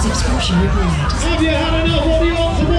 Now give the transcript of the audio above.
Subscription required. Have you had enough of the ultimate?